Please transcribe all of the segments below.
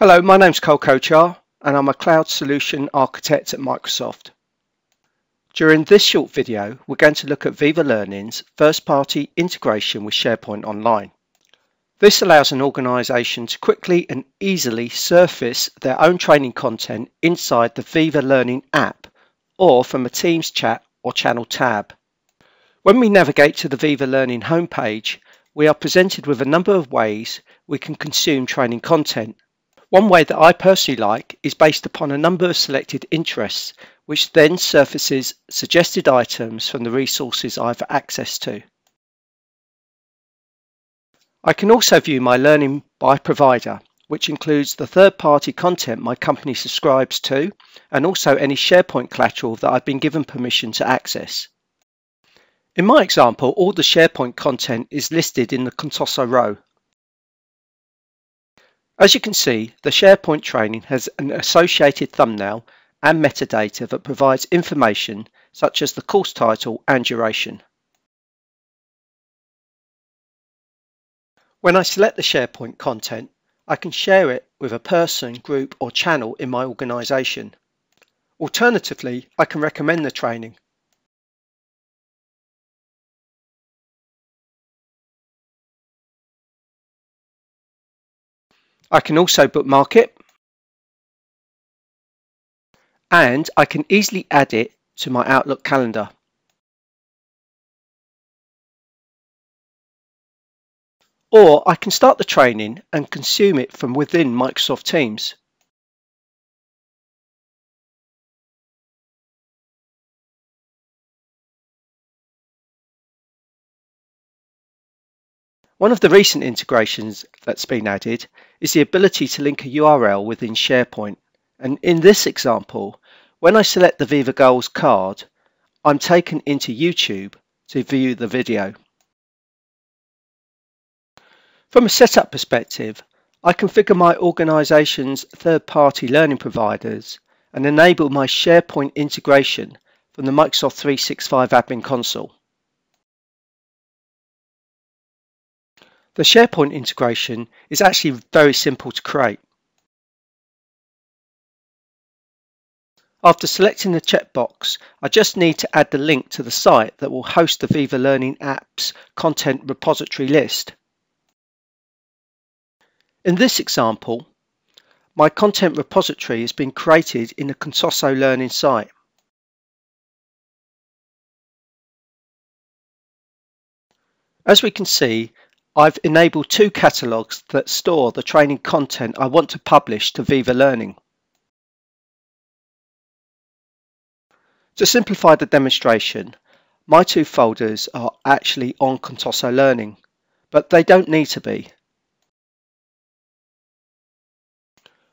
Hello, my name's Karl Kocar and I'm a Cloud Solution Architect at Microsoft. During this short video, we're going to look at Viva Learning's first-party integration with SharePoint Online. This allows an organisation to quickly and easily surface their own training content inside the Viva Learning app or from a Teams chat or channel tab. When we navigate to the Viva Learning homepage, we are presented with a number of ways we can consume training content one way that I personally like is based upon a number of selected interests, which then surfaces suggested items from the resources I have access to. I can also view my learning by provider, which includes the third-party content my company subscribes to, and also any SharePoint collateral that I've been given permission to access. In my example, all the SharePoint content is listed in the Contoso row, as you can see, the SharePoint training has an associated thumbnail and metadata that provides information such as the course title and duration. When I select the SharePoint content, I can share it with a person, group or channel in my organisation. Alternatively, I can recommend the training I can also bookmark it and I can easily add it to my Outlook calendar. Or I can start the training and consume it from within Microsoft Teams. One of the recent integrations that's been added is the ability to link a URL within SharePoint. And in this example, when I select the Viva Goals card, I'm taken into YouTube to view the video. From a setup perspective, I configure my organization's third-party learning providers and enable my SharePoint integration from the Microsoft 365 Admin Console. The SharePoint integration is actually very simple to create. After selecting the checkbox, I just need to add the link to the site that will host the Viva Learning Apps content repository list. In this example, my content repository has been created in the Contoso Learning site. As we can see, I've enabled two catalogues that store the training content I want to publish to Viva Learning. To simplify the demonstration, my two folders are actually on Contoso Learning, but they don't need to be.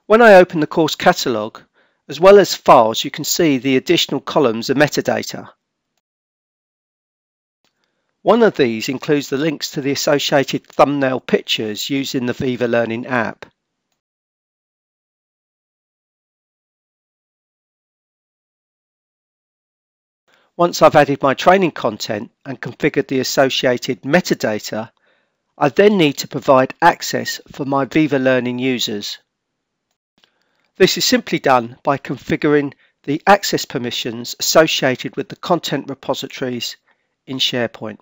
When I open the course catalogue, as well as files, you can see the additional columns of metadata. One of these includes the links to the associated thumbnail pictures used in the Viva Learning app. Once I've added my training content and configured the associated metadata, I then need to provide access for my Viva Learning users. This is simply done by configuring the access permissions associated with the content repositories in SharePoint.